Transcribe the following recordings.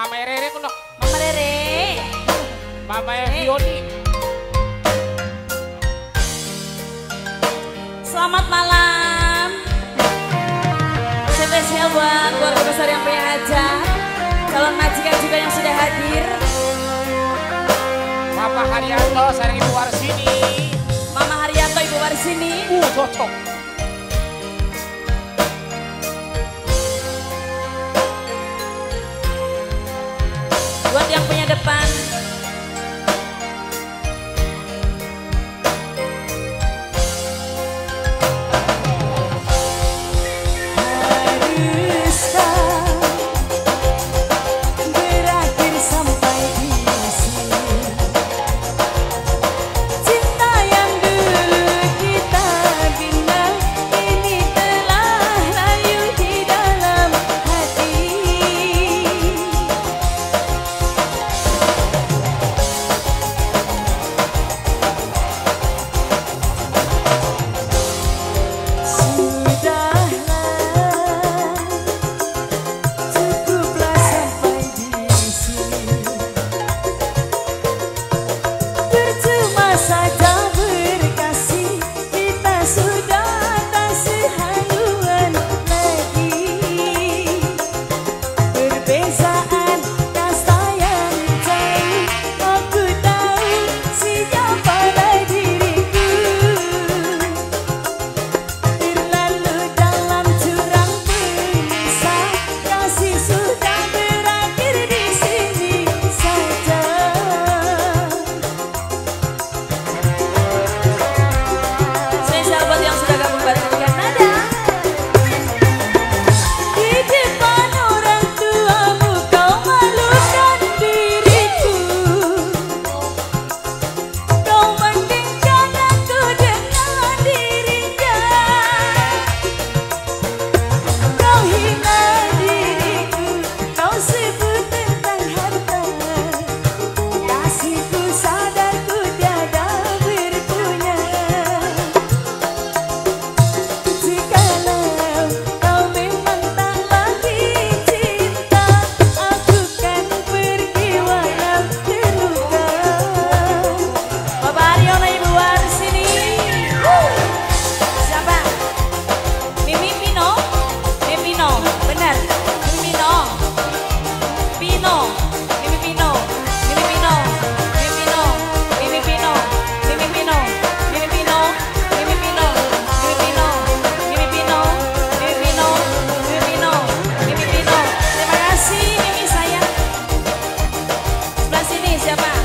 Mama Rere kuno. Mama Rere. Mama Fioni. Selamat malam. Spesial buat keluarga besar yang punya hajat. Calon majikan juga yang sudah hadir. Bapak Haryanto, sareng Ibu Warsini. Mama Haryanto, Ibu Warsini. Uh, cocok. Вася Ба.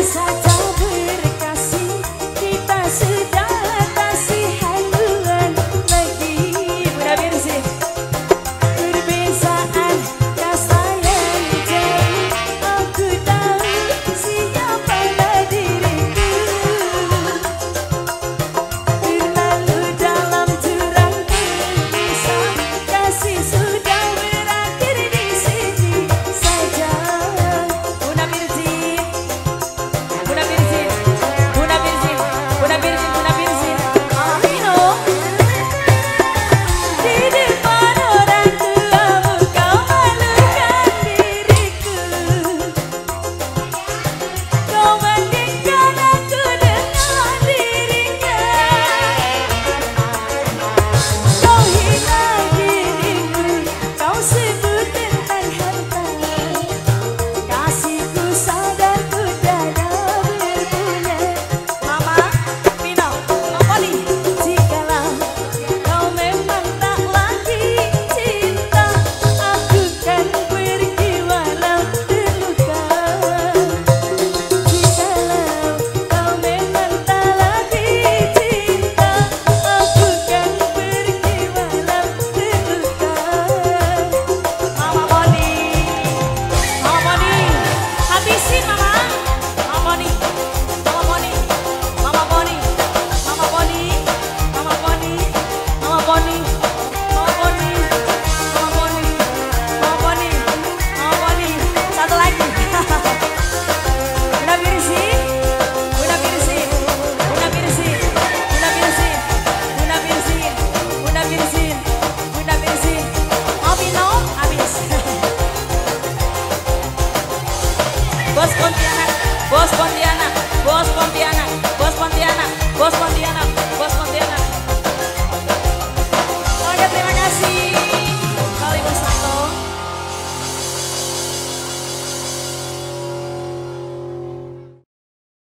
I'm sorry.